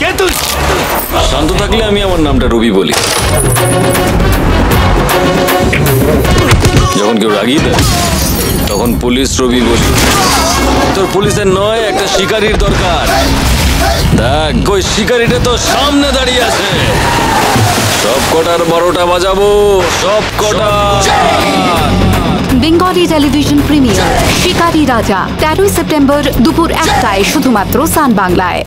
কে শান্ত থাকলে আমি আমার নামটা রবি বলি। যখন কেউ রাগিয়ে দেয় তখন পুলিশ রবি বলি। তোর পুলিশের নয় একটা শিকারির দরকার। দেখ ওই শিকারিটা তো সামনে দাঁড়িয়ে আছে। সব কটার বারোটা বাজাবো সব কটা। বেঙ্গলি টেলিভিশন প্রিমিয়ার শিকারি রাজা তেরোই সেপ্টেম্বর দুপুর একটায় শুধুমাত্র সান বাংলায়